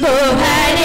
Go ahead